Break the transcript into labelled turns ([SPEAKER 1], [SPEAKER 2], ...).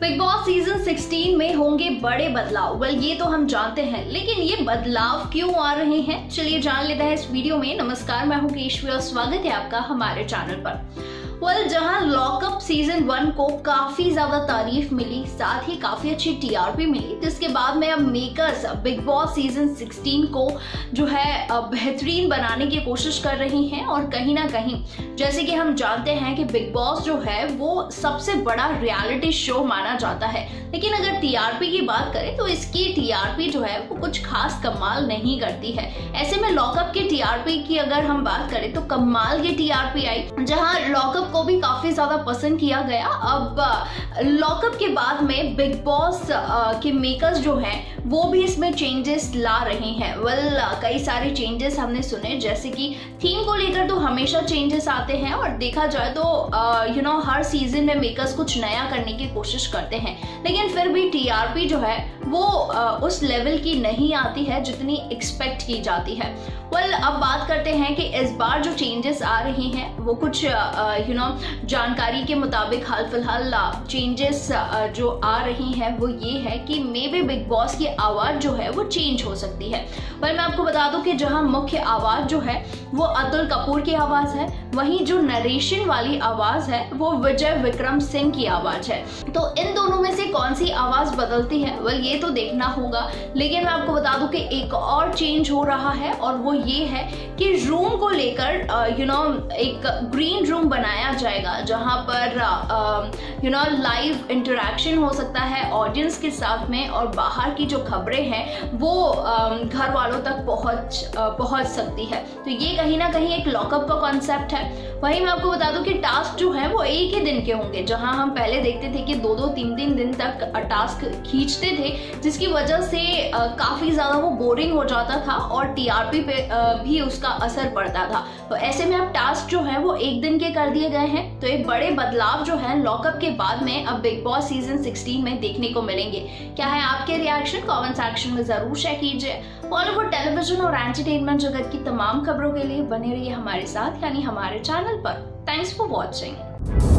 [SPEAKER 1] Big boss season 16 में होंगे बड़े बदलाव। वेल ये तो हम जानते हैं लेकिन ये बदलाव क्यों आ रहे हैं? चलिए जान लेते हैं इस वीडियो में। नमस्कार मैं हूँ केशवी और स्वागत है आपका हमारे चैनल पर। वेल well, जहाँ लॉकअप सीज़न वन को काफ़ी ज़्यादा तारीफ़ मिली साथ ही काफ़ी अच्छी टीआरपी मिली जिसके बाद में अब मेकर्स बिग बॉस सीज़न 16 को जो है बेहतरीन बनाने की कोशिश कर रही हैं और कहीं ना कहीं जैसे कि हम जानते हैं कि बिग बॉस जो है वो सबसे बड़ा रियलिटी शो माना जाता है। लेकिन अगर टीआरपी की बात करें तो इसकी टीआरपी जो है वो कुछ खास कमाल नहीं करती है। ऐसे में लॉकअप के टीआरपी की अगर हम बात करें तो कमाल की टीआरपी आई जहाँ लॉकअप को भी काफ़ी ज़्यादा पसंद किया गया। अब लॉकअप के बाद में बिग बॉस के मेकर्स जो हैं वो भी इसमें चेंजेस ला रहे हैं। वेल well, कई सारे चेंजेस हमने सुने जैसे कि थीम को लेकर तो हमेशा चेंजेस आते हैं और देखा जाए तो यू नो हर सीज़न में मेकर्स कुछ नया करने की कोशिश करते हैं। लेकिन फिर भी टीआरपी जो है वो उस लेवल की नहीं आती है जितनी एक्सपेक्ट की जाती है। वेल well, अब बात करते हैं कि इस बार जो चेंजेस आ रही हैं वो कुछ यू नो जानकारी के मुताबिक हाल फ़िलहाल चेंजेस जो आ रही हैं वो ये है कि मे बी बिग बॉस की आवाज़ जो है वो चेंज हो सकती है। पर मैं आपको बता दूँ कि जहाँ मुख्य आवाज़ जो है वो अतुल कपूर की आवाज़ है। वहीं जो नरेशन वाली आवाज़ है वो विजय विक्रम सिंह की आवाज़ है। तो इन दोनों में से कौन सी आवाज़ बदलती है? वेल ये तो देखना होगा। लेकिन मैं आपको बता दूँ कि एक और चेंज हो रहा है और वो ये है कि रूम को लेकर यू नो एक ग्रीन रूम बनाया जाएगा, जहाँ पर यू नो लाइव इंटरेक्शन हो सकता है ऑडियंस के साथ में और बाहर की जो खबरें हैं, वो घर वालों तक पहुँच पहुँच सकती है। तो ये कहीं ना कहीं एक लॉकअप का कॉन्सेप्ट है। वहीं मैं आपको बता दूँ कि टास्क जो है, वो एक ही दिन के होंगे, जहाँ हम पहले देखते थे कि दो दो तीन तीन दिन तक टास्क खींचते थे, जिसकी वजह से काफ़ी ज़्यादा वो बोरिंग हो जाता था और टीआरपी पे भी उसका असर पड़ता था। तो ऐसे में अब टास्क जो है, वो एक दिन के कर दिए गए हैं। तो एक बड़े बदलाव जो है लॉकअप के बाद में अब बिग बॉस सीज़न 16 में देखने को मिलेंगे। क्या है आपके रिएक्शन कॉमेंट सेक्शन में ज़रूर शेयर कीजिए। बॉलीवुड टेलीविज़न और एंटरटेनमेंट जगत की तमाम खबरों के लिए बने रहिए हमारे साथ, यानी हमारे चैनल पर। Thanks for watching